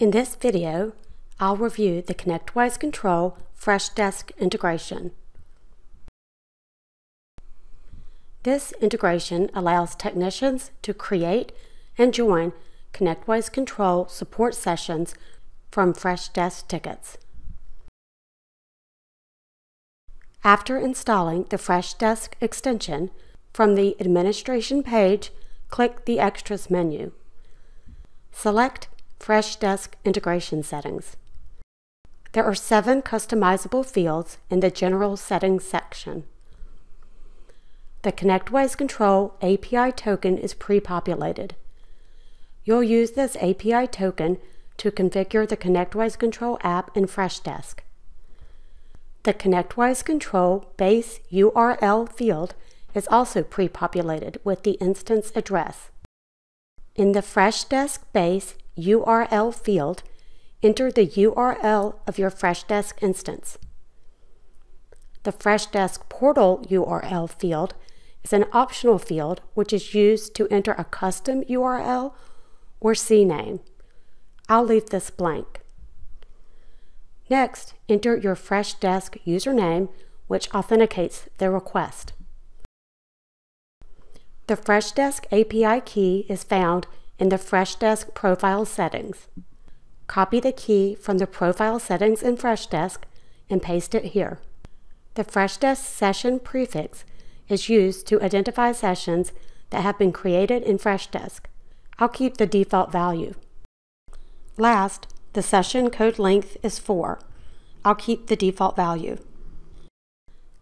In this video, I'll review the ConnectWise Control Freshdesk integration. This integration allows technicians to create and join ConnectWise Control support sessions from Freshdesk tickets. After installing the Freshdesk extension, from the Administration page, click the Extras menu. Select Freshdesk Integration Settings. There are seven customizable fields in the General Settings section. The ConnectWise Control API token is pre-populated. You'll use this API token to configure the ConnectWise Control app in Freshdesk. The ConnectWise Control base URL field is also pre-populated with the instance address. In the Freshdesk base URL field, enter the URL of your Freshdesk instance. The Freshdesk portal URL field is an optional field which is used to enter a custom URL or CNAME. I'll leave this blank. Next, enter your Freshdesk username, which authenticates the request. The Freshdesk API key is found in the Freshdesk profile settings. Copy the key from the profile settings in Freshdesk and paste it here. The Freshdesk session prefix is used to identify sessions that have been created in Freshdesk. I'll keep the default value. Last, the session code length is 4. I'll keep the default value.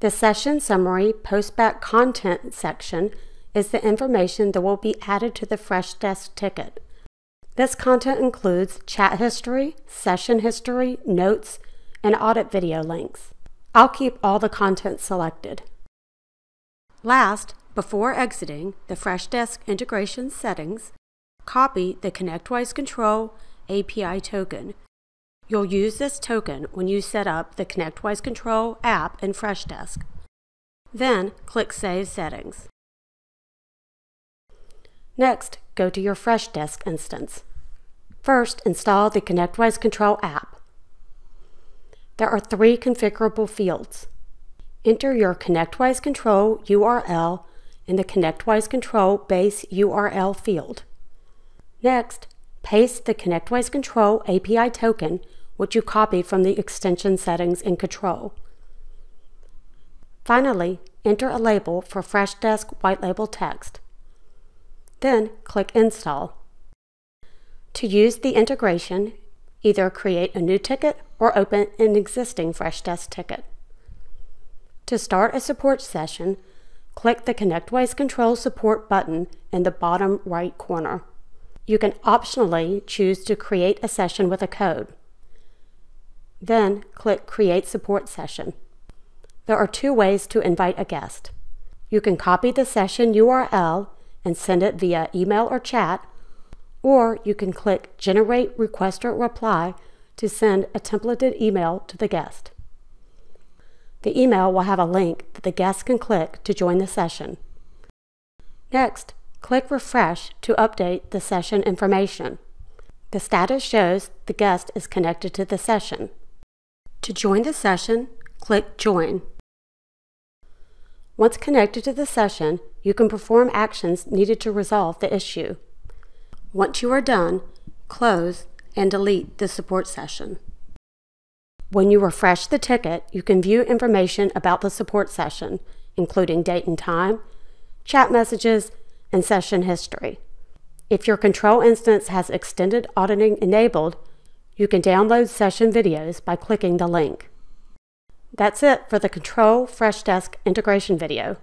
The session summary postback content section is the information that will be added to the Freshdesk ticket. This content includes chat history, session history, notes, and audit video links. I'll keep all the content selected. Last, before exiting the Freshdesk integration settings, copy the ConnectWise Control API token. You'll use this token when you set up the ConnectWise Control app in Freshdesk. Then click Save Settings. Next, go to your Freshdesk instance. First, install the ConnectWise Control app. There are three configurable fields. Enter your ConnectWise Control URL in the ConnectWise Control base URL field. Next, paste the ConnectWise Control API token, which you copied from the extension settings in Control. Finally, enter a label for Freshdesk white label text. Then click Install. To use the integration, either create a new ticket or open an existing Freshdesk ticket. To start a support session, click the ConnectWise Control Support button in the bottom right corner. You can optionally choose to create a session with a code. Then click Create Support Session. There are two ways to invite a guest. You can copy the session URL and send it via email or chat, or you can click Generate Request or Reply to send a templated email to the guest. The email will have a link that the guest can click to join the session. Next, click Refresh to update the session information. The status shows the guest is connected to the session. To join the session, click Join. Once connected to the session, you can perform actions needed to resolve the issue. Once you are done, close and delete the support session. When you refresh the ticket, you can view information about the support session, including date and time, chat messages, and session history. If your control instance has extended auditing enabled, you can download session videos by clicking the link. That's it for the Control Freshdesk integration video.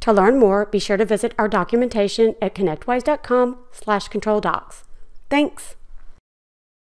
To learn more, be sure to visit our documentation at connectwise.com slash controldocs. Thanks!